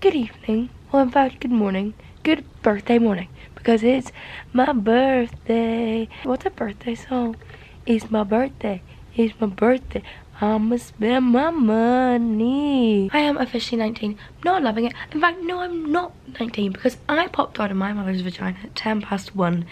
good evening, well in fact good morning, good birthday morning, because it's my birthday. What's a birthday song? It's my birthday, it's my birthday. I'ma spend my money. I am officially 19. Not loving it. In fact, no, I'm not 19 because I popped out of my mother's vagina at 10 past 1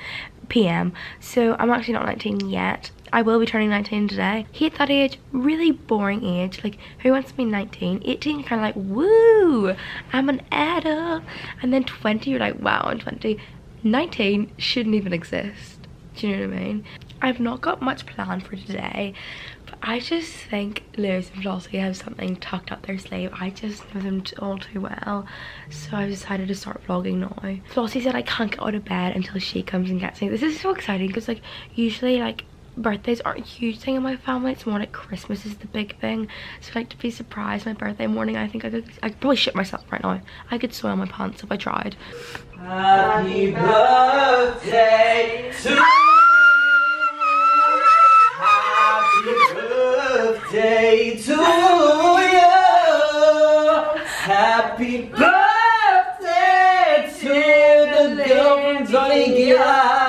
p.m. So I'm actually not 19 yet. I will be turning 19 today. Hate that age. Really boring age. Like, who wants to be 19? 18, kind of like, woo, I'm an adult. And then 20, you're like, wow, I'm 20. 19 shouldn't even exist. Do you know what I mean? I've not got much planned for today. But I just think Lewis and Flossie have something tucked up their sleeve. I just know them all too well. So I've decided to start vlogging now. Flossie said I can't get out of bed until she comes and gets me. This is so exciting because like usually like birthdays aren't a huge thing in my family. It's more like Christmas is the big thing. So I like to be surprised my birthday morning. I think I could, I could probably shit myself right now. I could soil my pants if I tried. Happy birthday to you. Happy birthday to you. Happy birthday to the girlfriend's only girl.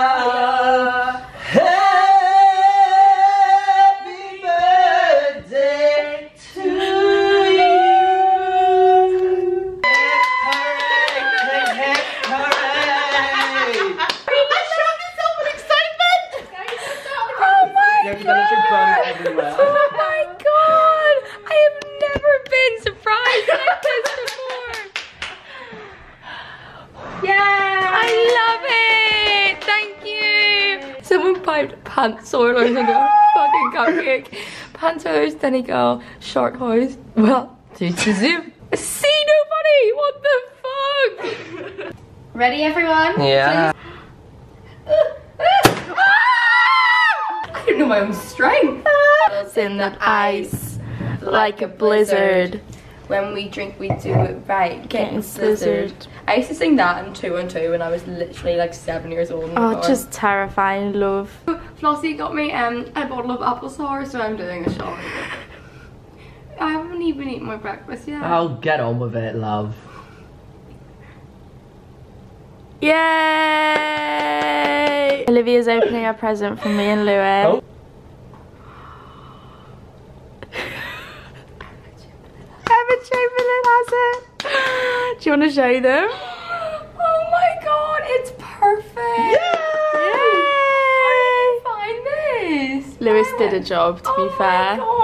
Piped pants oilers and a fucking cupcake. Pants oilers, then he go, short hose. Well, to to zoom. See nobody! What the fuck? Ready, everyone? Yeah. I don't know my own strength. It's in the ice, like a blizzard. When we drink, we do it right. Getting slizzard. I used to sing that in two and two when I was literally like seven years old. Oh, just terrifying love. Flossie got me um, a bottle of apple sour, so I'm doing a shot. I haven't even eaten my breakfast yet. I'll get on with it, love. Yay! Olivia's opening a present for me and Lewis. Oh. It. Do you want to show them? Oh my god, it's perfect! Yay! Find this! Lewis did a job, to be oh fair. My god.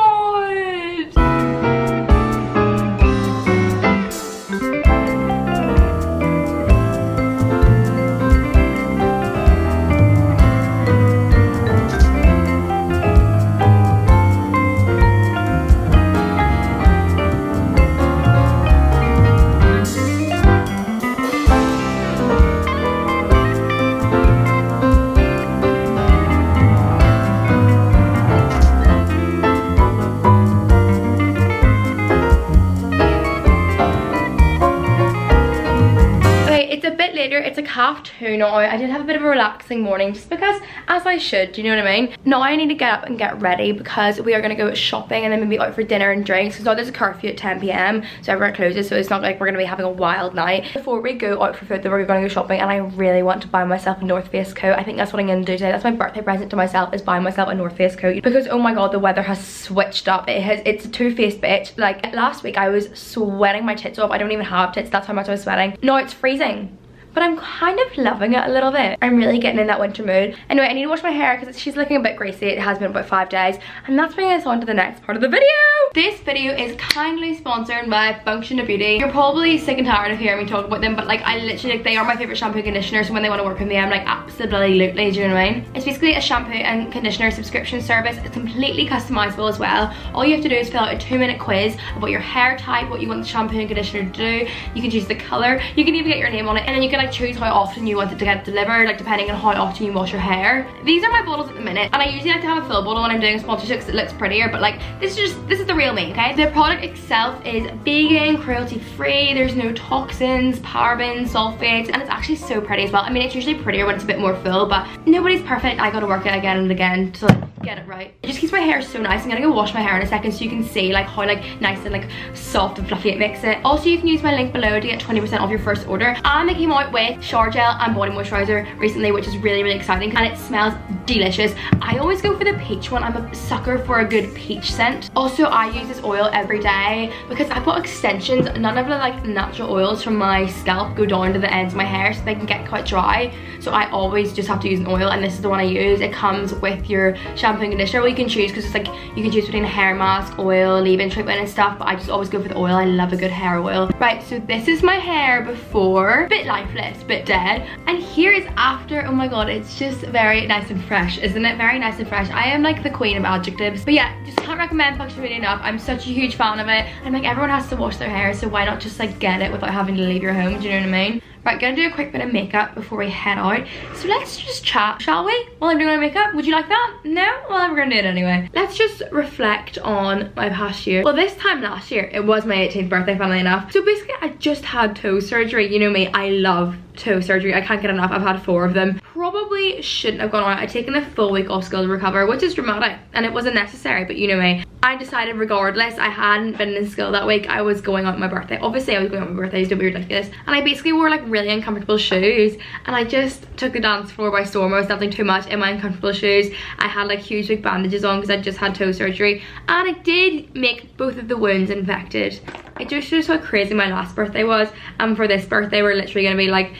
Bit later. It's like half two now. I did have a bit of a relaxing morning just because, as I should, do you know what I mean? Now I need to get up and get ready because we are going to go shopping and then maybe out for dinner and drinks. Because now there's a curfew at 10 p.m. So everyone closes. So it's not like we're going to be having a wild night. Before we go out for food, we're going to go shopping. And I really want to buy myself a North Face coat. I think that's what I'm going to do today. That's my birthday present to myself is buy myself a North Face coat. Because, oh my god, the weather has switched up. It has, it's a two-faced bitch. Like, last week I was sweating my tits off. I don't even have tits. That's how much I was sweating. No, it's freezing but I'm kind of loving it a little bit. I'm really getting in that winter mood. Anyway, I need to wash my hair because she's looking a bit greasy. It has been about five days. And that's bringing us on to the next part of the video. This video is kindly sponsored by Function of Beauty. You're probably sick and tired of hearing me talk about them, but like I literally, like, they are my favorite shampoo and conditioner. So when they want to work with me, I'm like absolutely, do you know what I mean? It's basically a shampoo and conditioner subscription service. It's completely customizable as well. All you have to do is fill out a two minute quiz about your hair type, what you want the shampoo and conditioner to do. You can choose the color. You can even get your name on it. And then you can like choose how often you want it to get delivered, like depending on how often you wash your hair. These are my bottles at the minute. And I usually like to have a fill bottle when I'm doing a sponsorship because it looks prettier. But like, this is just, this is the real me, okay? The product itself is vegan, cruelty free. There's no toxins, parabens, sulfates. And it's actually so pretty as well. I mean, it's usually prettier when it's a bit more full, but nobody's perfect. I gotta work it again and again to like, get it right. It just keeps my hair so nice. I'm gonna go wash my hair in a second so you can see like how like nice and like soft and fluffy it makes it. Also, you can use my link below to get 20% off your first order. And they came out with gel and body moisturizer recently, which is really, really exciting. And it smells delicious. I always go for the peach one. I'm a sucker for a good peach scent. Also, I use this oil every day because I've got extensions. None of the like natural oils from my scalp go down to the ends of my hair so they can get quite dry. So I always just have to use an oil and this is the one I use. It comes with your shampoo and conditioner. Well, you can choose because it's like you can choose between a hair mask, oil, leave-in treatment and stuff. But I just always go for the oil. I love a good hair oil. Right, so this is my hair before. Bit lifeless, bit dead. And here is after. Oh my god, it's just very nice and fresh, isn't it? Very nice and fresh. I am like the queen of adjectives. But yeah, just can't recommend Function Beauty enough. I'm such a huge fan of it. And like everyone has to wash their hair, so why not just like get it without having to leave your home? Do you know what I mean? Right, gonna do a quick bit of makeup before we head out. So let's just chat, shall we? While I'm doing my makeup, would you like that? No? Well, we're gonna do it anyway. Let's just reflect on my past year. Well, this time last year, it was my 18th birthday, funnily enough. So basically, I just had toe surgery. You know me, I love toe surgery. I can't get enough. I've had four of them. Probably shouldn't have gone on. I'd taken a full week off school to recover, which is dramatic, and it wasn't necessary, but you know me. I decided regardless, I hadn't been in school that week, I was going out my birthday. Obviously, I was going out my birthday, don't be ridiculous. And I basically wore like really uncomfortable shoes, and I just took the dance floor by storm. I was dancing too much in my uncomfortable shoes. I had like huge big bandages on because I just had toe surgery, and it did make both of the wounds infected. It just shows how crazy my last birthday was, and for this birthday, we're literally gonna be like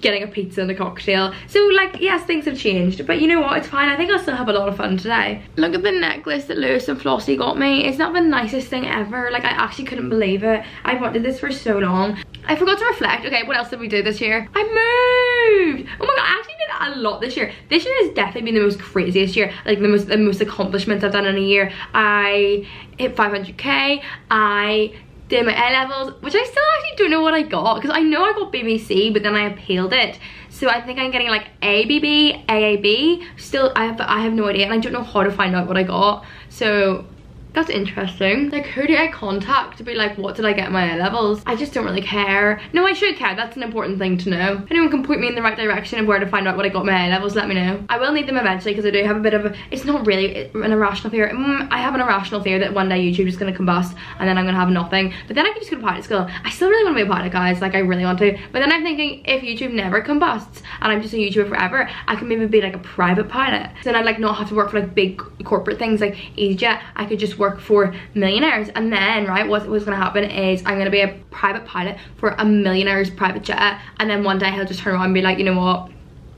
getting a pizza and a cocktail. So like, yes, things have changed, but you know what, it's fine. I think I'll still have a lot of fun today. Look at the necklace that Lewis and Flossie got me. It's not the nicest thing ever. Like, I actually couldn't believe it. I wanted this for so long. I forgot to reflect. Okay, what else did we do this year? I moved! Oh my god, I actually did a lot this year. This year has definitely been the most craziest year. Like, the most, the most accomplishments I've done in a year. I hit 500k. I did my A levels, which I still actually don't know what I got because I know I got BBC, but then I appealed it. So I think I'm getting like ABB, AAB. Still, I have I have no idea, and I don't know how to find out what I got. So that's interesting. Like, who do I contact to be like, what did I get my A levels? I just don't really care. No, I should care. That's an important thing to know. Anyone can point me in the right direction of where to find out what I got my A levels, let me know. I will need them eventually because I do have a bit of a, it's not really an irrational fear. Mm, I have an irrational fear that one day YouTube is going to combust and then I'm going to have nothing. But then I can just go to pilot school. I still really want to be a pilot, guys. Like, I really want to. But then I'm thinking, if YouTube never combusts and I'm just a YouTuber forever, I can maybe be like a private pilot. So then I'd like not have to work for like big corporate things like EasyJet. I could just work for millionaires. And then right what was gonna happen is I'm gonna be a private pilot for a millionaire's private jet. And then one day he'll just turn around and be like you know what?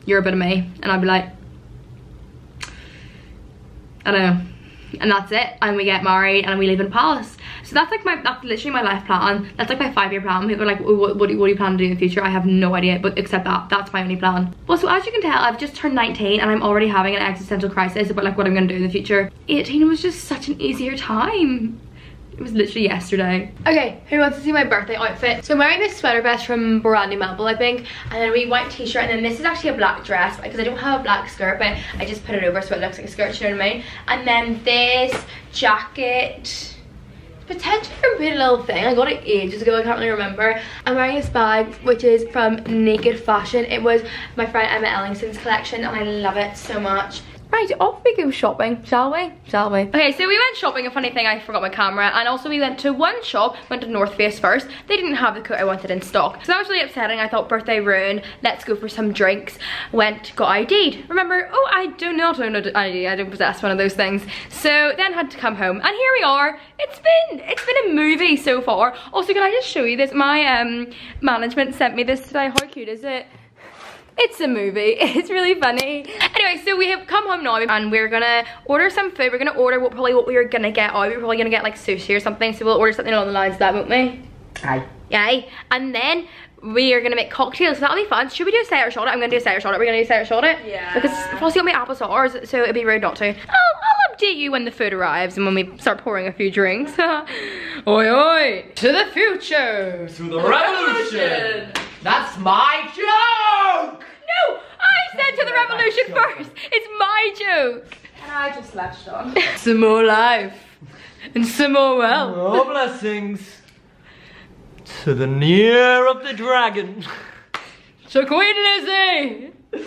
You're a bit of me. And I'll be like I don't know and that's it. And we get married and we live in palace. So that's like my that's literally my life plan. That's like my five-year plan. People are like what, what, what do you plan to do in the future? I have no idea but except that that's my only plan. Well so as you can tell i've just turned 19 and i'm already having an existential crisis about like what i'm gonna do in the future. 18 was just such an easier time it was literally yesterday. Okay, who wants to see my birthday outfit? So I'm wearing this sweater vest from Brandy Melville, I think. And then a wee white t-shirt. And then this is actually a black dress because I don't have a black skirt, but I just put it over so it looks like a skirt, you know what I mean? And then this jacket potentially from Pretty Little Thing. I got it ages ago, I can't really remember. I'm wearing this bag, which is from Naked Fashion. It was my friend Emma Ellingsen's collection, and I love it so much. Right, off we go shopping, shall we? Shall we? Okay, so we went shopping. A funny thing, I forgot my camera. And also we went to one shop, went to North Face first. They didn't have the coat I wanted in stock. So that was really upsetting. I thought birthday ruined. Let's go for some drinks. Went, got ID'd. Remember, oh, I do not own an ID. I don't possess one of those things. So then had to come home. And here we are. It's been, it's been a movie so far. Also, can I just show you this? My um, management sent me this today. How cute is it? It's a movie. It's really funny. Anyway, so we have come home now and we're gonna order some food. We're gonna order what probably what we are gonna get out. We're probably gonna get like sushi or something. So we'll order something along the lines of that, won't we? Aye. Yay. And then we are gonna make cocktails. So that'll be fun. Should we do a cider shot? I'm gonna do a cider shot. We're gonna do a cider shot it? Yeah. Because Flossie got me apple sours, so it'd be rude not to. I'll, I'll update you when the food arrives and when we start pouring a few drinks. oi oi! To the future! To the revolution. That's my joke. No! I said to the revolution first! It's my joke! And I just latched on. Some more life. And some more wealth. Oh, blessings. To the near of the dragon. To Queen Lizzie! To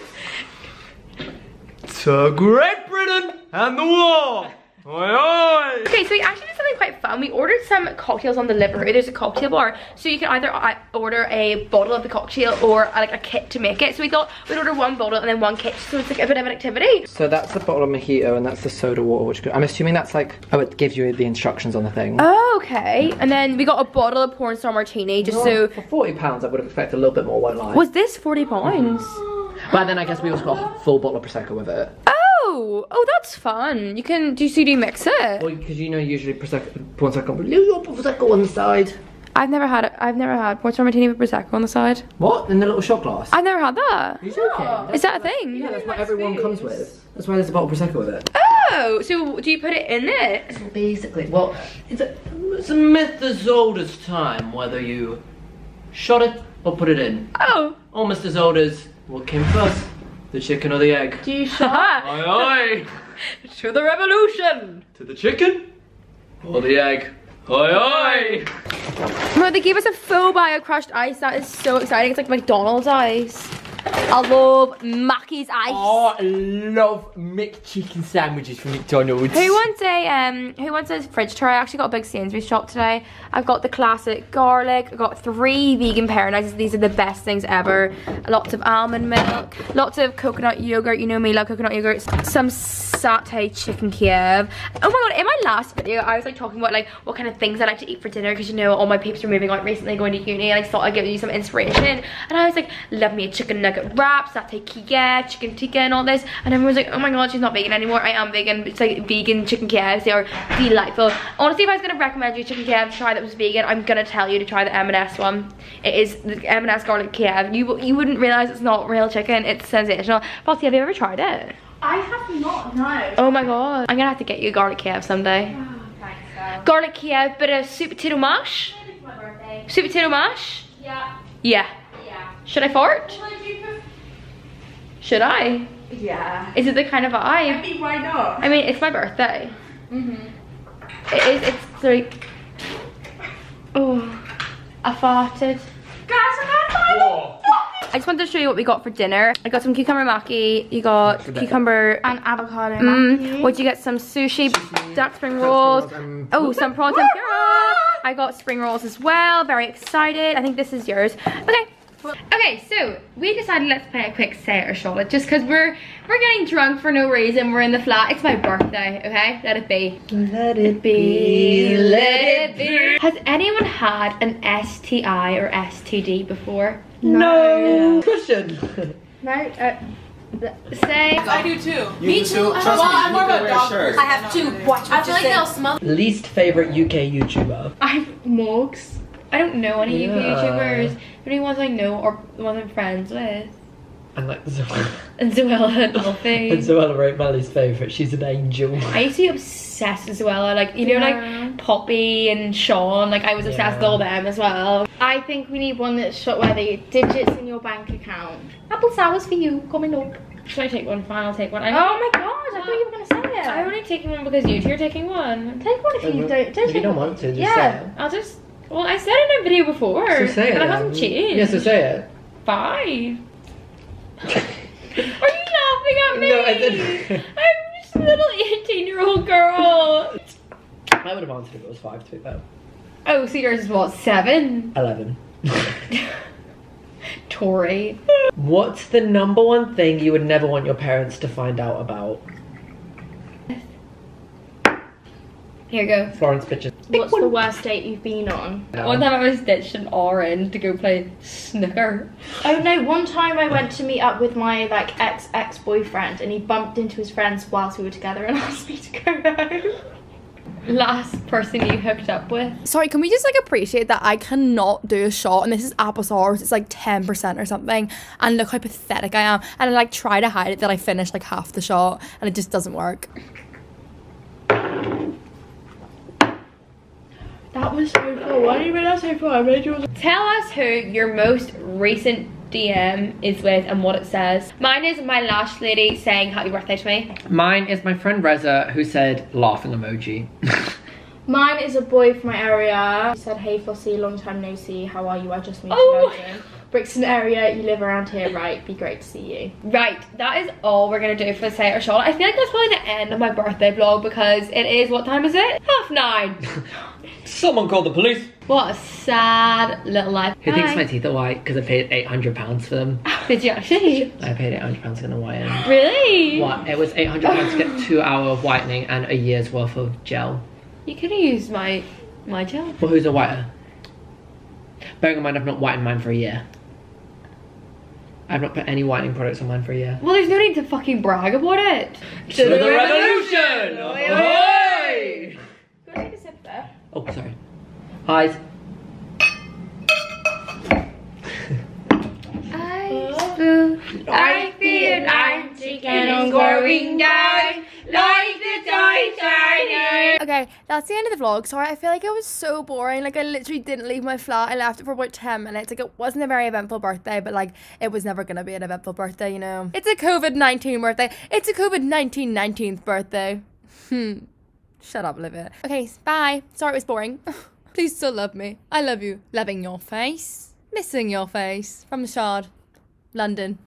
to Great Britain and the war. Oi, oi. Okay, so we actually did something quite fun. We ordered some cocktails on the delivery. There's a cocktail bar, so you can either uh, order a bottle of the cocktail or uh, like a kit to make it. So we thought we'd order one bottle and then one kit, so it's like a bit of an activity. So that's the bottle of mojito and that's the soda water, which I'm assuming that's like, oh, it gives you the instructions on the thing. Oh, okay. And then we got a bottle of porn star martini, just so. For 40 pounds, I would have expected a little bit more, won't lie. Was this forty pounds? But then I guess we also got a full bottle of Prosecco with it. Oh, Oh, oh, that's fun. You can do. So do mix it? Well, because you know usually Prosecco, Prosecco, Prosecco on the side. I've never had it. I've never had porn star martini with prosecco on the side. What? In the little shot glass? I've never had that. You joking? Is that a thing? Yeah, that's what everyone comes with. That's why there's a bottle of Prosecco with it. Oh, so do you put it in it? Basically, well, It's a, it's a myth as old as time, whether you shot it or put it in. Oh. Almost as old as what came first, the chicken or the egg. Do you shot? Oi, oi. to the revolution. To the chicken or the egg. Oi, oi. No, they gave us a full bag of crushed ice. That is so exciting. It's like McDonald's ice. I love Mackey's ice. Oh, I love McChicken sandwiches from McDonald's. Who wants a um? Who wants a fridge tour? I actually got a big Sainsbury's shop today. I've got the classic garlic. I've got three vegan paradises. These are the best things ever. Lots of almond milk. Lots of coconut yogurt. You know me, love coconut yogurt. Some satay chicken Kiev. Oh my god! In my last video, I was like talking about like what kind of things I like to eat for dinner because you know all my peeps are moving out recently, going to uni, and I thought I'd give you some inspiration. And I was like, love me a chicken nugget wrap, satay Kiev, chicken tikka, and all this. And everyone's like, oh my god, she's not vegan anymore. I am vegan. It's like vegan chicken Kievs. They are delightful. Honestly, if I was gonna recommend you chicken Kiev to try that was vegan, I'm gonna tell you to try the M&S one. It is the M&S garlic Kiev. You you wouldn't realize it's not real chicken. It's sensational. Bossy, have you ever tried it? I have not, no. Oh my god. I'm gonna have to get you a garlic Kiev someday. Oh, garlic Kiev, bit of sweet potato mash. It's my birthday. Sweet potato mash? Yeah, Yeah. yeah. Should I fart? Should I? Yeah. Is it the kind of I vibe? mean, why not? I mean, it's my birthday. Mm-hmm. It is, it's like... Oh, I farted. Guys, I can't Whoa. I just wanted to show you what we got for dinner. I got some cucumber maki, you got cucumber... and avocado Mm, what'd you get? Some sushi, duck spring rolls. um, Oh, some prawn tempura. I got spring rolls as well. Very excited. I think this is yours. Okay. Okay, so we decided let's play a quick say it or shot it just because we're we're getting drunk for no reason. We're in the flat. It's my birthday, okay? Let it be. Let it Be, let it be. Has anyone had an STI or STD before? No. Question. No. Uh, say. I do too. Me too. Trust well, me, I'm more you of a shirt. I have to watch I feel like they'll smell. Least favorite UK YouTuber. I'm Morgz. I don't know any UK YouTubers. The only ones I know are the ones I'm friends with. And like Zoella. And Zoella and Alfie. and Zoella wrote Melly's favourite. She's an angel. I used to be obsessed with Zoella. Like, you know, Yeah. like Poppy and Sean. Like, I was obsessed with all them as well. I think we need one that's shot where the digits in your bank account. Apple sours for you. Coming up. Should I take one? Fine, I'll take one. I Oh my god, I thought you were gonna say it. I'm only taking one because you two are taking one. Take one if you don't. Don't If you take don't one. want to, just Yeah. say I'll just. Well, I said it in a video before. So say it. Then. hasn't changed. Yeah, so say it. Fine. Are you laughing at me? No, I didn't. I'm just a little 18 year old girl. I would have answered if it was five to be fair. Oh, so yours is what, seven? Eleven. Tori. What's the number one thing you would never want your parents to find out about? Here you go. Florence Pitcher. What's the worst date you've been on? One time I was ditched in Orange to go play snooker. Oh no, one time I went to meet up with my like ex ex boyfriend and he bumped into his friends whilst we were together and asked me to go home. Last person you hooked up with. Sorry, can we just like appreciate that I cannot do a shot and this is apple sours, it's like 10% or something. And look how pathetic I am. And I like try to hide it that I finished like half the shot and it just doesn't work. That was so cool. Why did you realize so cool? I made yours. Tell us who your most recent DM is with and what it says. Mine is my lash lady saying happy birthday to me. Mine is my friend Reza who said laughing emoji. Mine is a boy from my area. He said, "Hey Flossie, long time no see. How are you? I just moved Oh. to Belgium." Brixton area, you live around here, right? Be great to see you. Right, that is all we're gonna do for the say or shot. I feel like that's probably the end of my birthday vlog because it is, what time is it? Half nine. Someone called the police. what a sad little life. Who thinks my teeth are white because I paid eight hundred pounds for them? Did you actually? I paid eight hundred pounds for them whiten. Really? What? It was eight hundred pounds to get two hour of whitening and a year's worth of gel. You could have used my my gel. Well, who's a whiter? Bearing in mind, I've not whitened mine for a year. I've not put any whitening products on mine for a year. Well, there's no need to fucking brag about it. To the revolution! Ahoy! Take a sip there. Oh, sorry. Eyes. I flew, I feel I'm chicken going down like the Titanic. Okay, that's the end of the vlog. Sorry, I feel like it was so boring. Like I literally didn't leave my flat. I left it for about 10 minutes. Like it wasn't a very eventful birthday, but like it was never gonna be an eventful birthday, you know. It's a COVID-19 birthday. It's a COVID-19 19th birthday. Hmm. Shut up, Olivia. Okay, bye. Sorry it was boring. Please still love me. I love you. Loving your face. Missing your face. From the Shard. London.